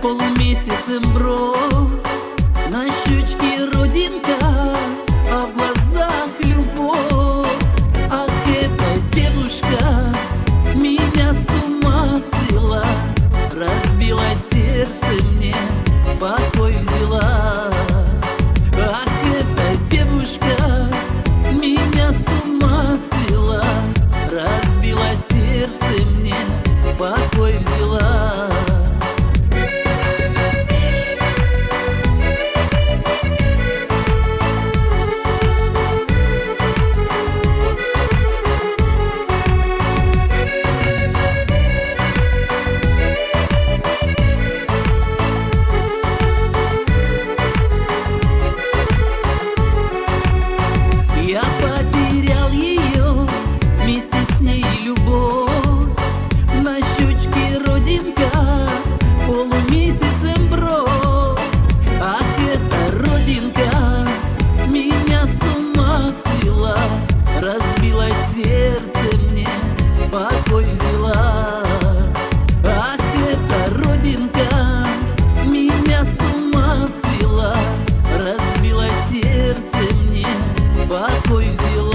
полумісяцем бро. bancos e